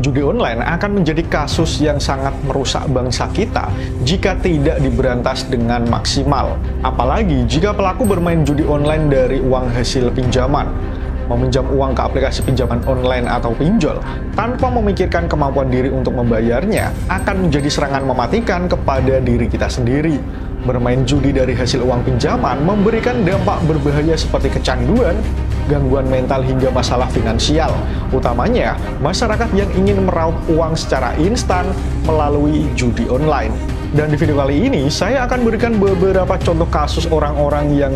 judi online akan menjadi kasus yang sangat merusak bangsa kita jika tidak diberantas dengan maksimal. Apalagi jika pelaku bermain judi online dari uang hasil pinjaman meminjam uang ke aplikasi pinjaman online atau pinjol tanpa memikirkan kemampuan diri untuk membayarnya akan menjadi serangan mematikan kepada diri kita sendiri. Bermain judi dari hasil uang pinjaman memberikan dampak berbahaya seperti kecanduan, gangguan mental hingga masalah finansial, utamanya masyarakat yang ingin meraup uang secara instan melalui judi online. Dan di video kali ini, saya akan berikan beberapa contoh kasus orang-orang yang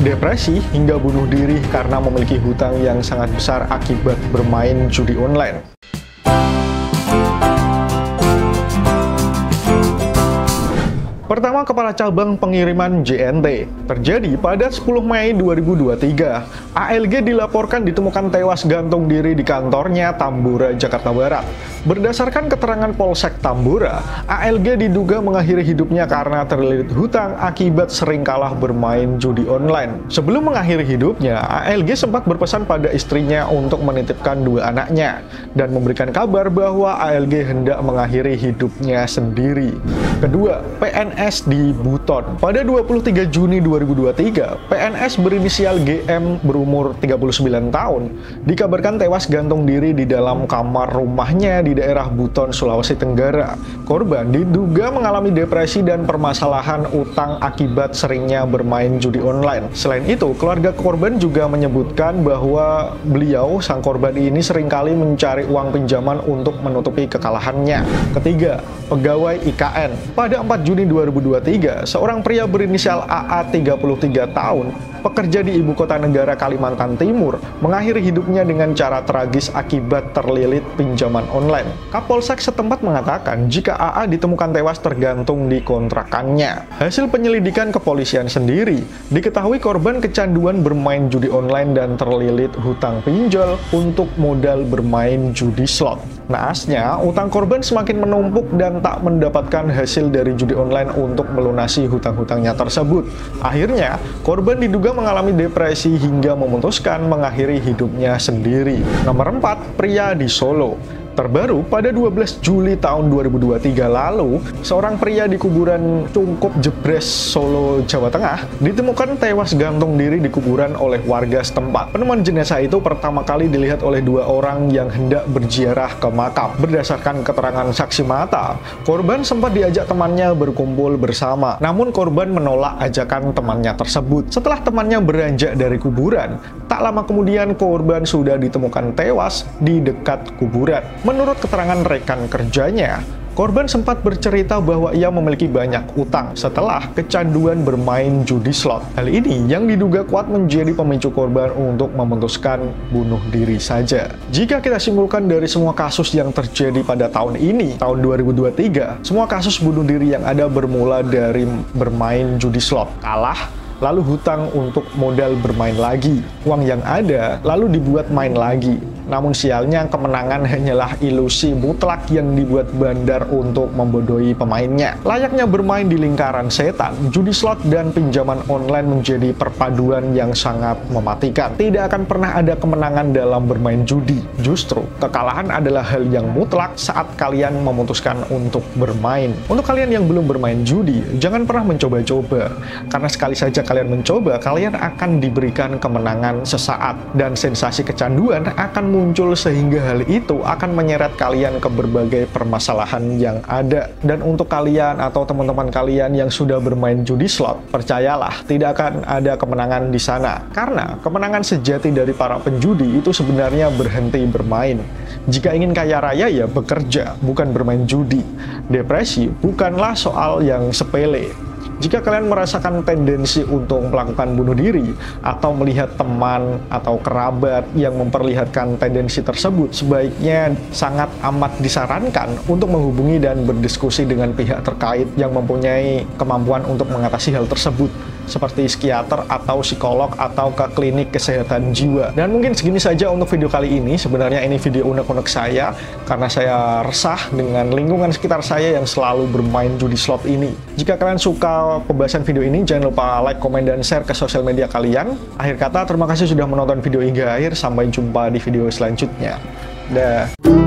depresi hingga bunuh diri karena memiliki hutang yang sangat besar akibat bermain judi online. Pertama, Kepala Cabang Pengiriman JNT. Terjadi pada 10 Mei 2023. ALG dilaporkan ditemukan tewas gantung diri di kantornya Tambora, Jakarta Barat. Berdasarkan keterangan Polsek Tambora, ALG diduga mengakhiri hidupnya karena terlilit hutang akibat sering kalah bermain judi online. Sebelum mengakhiri hidupnya, ALG sempat berpesan pada istrinya untuk menitipkan dua anaknya dan memberikan kabar bahwa ALG hendak mengakhiri hidupnya sendiri. Kedua, PNS PNS di Buton. Pada 23 Juni 2023, PNS berinisial GM berumur 39 tahun dikabarkan tewas gantung diri di dalam kamar rumahnya di daerah Buton, Sulawesi Tenggara. Korban diduga mengalami depresi dan permasalahan utang akibat seringnya bermain judi online. Selain itu, keluarga korban juga menyebutkan bahwa beliau, sang korban ini sering kali mencari uang pinjaman untuk menutupi kekalahannya. Ketiga, pegawai IKN. Pada 4 Juni 2023, 2023, seorang pria berinisial AA 33 tahun, pekerja di ibu kota negara Kalimantan Timur, mengakhiri hidupnya dengan cara tragis akibat terlilit pinjaman online. Kapolsek setempat mengatakan jika AA ditemukan tewas tergantung di kontrakannya. Hasil penyelidikan kepolisian sendiri, diketahui korban kecanduan bermain judi online dan terlilit hutang pinjol untuk modal bermain judi slot. Naasnya, utang korban semakin menumpuk dan tak mendapatkan hasil dari judi online untuk melunasi hutang-hutangnya tersebut. Akhirnya, korban diduga mengalami depresi hingga memutuskan mengakhiri hidupnya sendiri. Nomor 4, pria di Solo. Terbaru, pada 12 Juli tahun 2023 lalu, seorang pria di kuburan Cungkup Jebres, Solo, Jawa Tengah, ditemukan tewas gantung diri di kuburan oleh warga setempat. Penemuan jenazah itu pertama kali dilihat oleh dua orang yang hendak berziarah ke makam. Berdasarkan keterangan saksi mata, korban sempat diajak temannya berkumpul bersama. Namun korban menolak ajakan temannya tersebut. Setelah temannya beranjak dari kuburan, tak lama kemudian korban sudah ditemukan tewas di dekat kuburan. Menurut keterangan rekan kerjanya, Korban sempat bercerita bahwa ia memiliki banyak utang setelah kecanduan bermain judi slot. Hal ini yang diduga kuat menjadi pemicu korban untuk memutuskan bunuh diri saja. Jika kita simpulkan dari semua kasus yang terjadi pada tahun ini, tahun 2023, semua kasus bunuh diri yang ada bermula dari bermain judi slot. Kalah, lalu hutang untuk modal bermain lagi. Uang yang ada lalu dibuat main lagi. Namun sialnya kemenangan hanyalah ilusi mutlak yang dibuat bandar untuk membodohi pemainnya. Layaknya bermain di lingkaran setan, judi slot dan pinjaman online menjadi perpaduan yang sangat mematikan. Tidak akan pernah ada kemenangan dalam bermain judi. Justru, kekalahan adalah hal yang mutlak saat kalian memutuskan untuk bermain. Untuk kalian yang belum bermain judi, jangan pernah mencoba-coba. Karena sekali saja kalian mencoba, kalian akan diberikan kemenangan sesaat. Dan sensasi kecanduan akan muncul sehingga hal itu akan menyeret kalian ke berbagai permasalahan yang ada. Dan untuk kalian atau teman-teman kalian yang sudah bermain judi slot, percayalah tidak akan ada kemenangan di sana. Karena kemenangan sejati dari para penjudi itu sebenarnya berhenti bermain. Jika ingin kaya raya ya bekerja, bukan bermain judi. Depresi bukanlah soal yang sepele, jika kalian merasakan tendensi untuk melakukan bunuh diri atau melihat teman atau kerabat yang memperlihatkan tendensi tersebut, sebaiknya sangat amat disarankan untuk menghubungi dan berdiskusi dengan pihak terkait yang mempunyai kemampuan untuk mengatasi hal tersebut seperti psikiater atau psikolog atau ke klinik kesehatan jiwa. Dan mungkin segini saja untuk video kali ini. Sebenarnya ini video unek-unek saya karena saya resah dengan lingkungan sekitar saya yang selalu bermain judi slot ini. Jika kalian suka pembahasan video ini, jangan lupa like, komen, dan share ke sosial media kalian. Akhir kata, terima kasih sudah menonton video hingga akhir. Sampai jumpa di video selanjutnya. Dah.